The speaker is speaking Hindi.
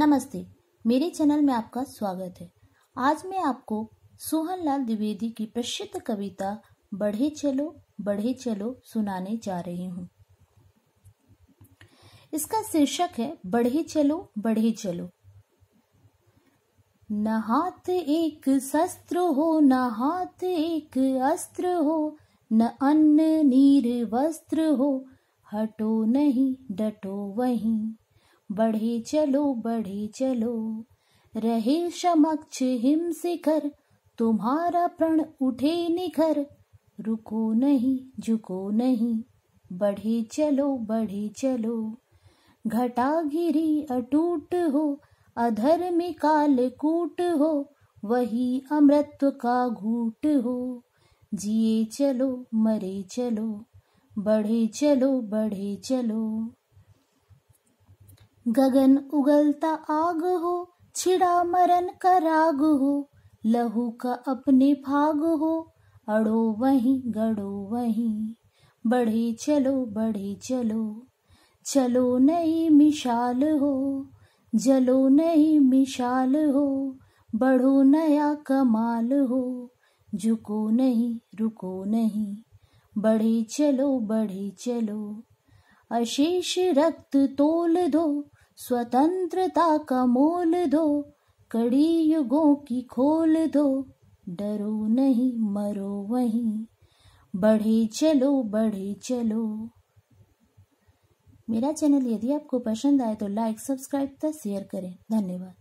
नमस्ते, मेरे चैनल में आपका स्वागत है। आज मैं आपको सोहनलाल द्विवेदी की प्रसिद्ध कविता, बढ़े चलो बढ़े चलो सुनाने जा रही हूँ। इसका शीर्षक है, बढ़े चलो बढ़े चलो। न हाथ एक शस्त्र हो न हाथ एक अस्त्र हो, न अन्न, नीर, वस्त्र हो, हटो नहीं, डटो वहीं। बढ़े चलो बढ़े चलो। रहे समक्ष हिम शिखर, तुम्हारा प्रण उठे निखर। रुको नहीं, झुको नहीं, बढ़े चलो बढ़े चलो। घटा गिरी अटूट हो, अधर में काल कूट हो, वही अमृत का घूट हो। जिए चलो, मरे चलो, बढ़े चलो बढ़े चलो। गगन उगलता आग हो, छिड़ा मरन का राग हो, लहू का अपने भाग हो, अड़ो वहीं, गड़ो वहीं, बढ़े चलो बढ़े चलो चलो नहीं मिशाल हो, जलो नहीं मिशाल हो, बढ़ो नया कमाल हो, झुको नहीं, रुको नहीं, बढ़े चलो बढ़े चलो अशेष रक्त तोल दो, स्वतंत्रता का मोल दो, कड़ी युगों की खोल दो, डरो नहीं, मरो वहीं, बढ़े चलो बढ़े चलो। मेरा चैनल यदि आपको पसंद आए तो लाइक, सब्सक्राइब तथा शेयर करें। धन्यवाद।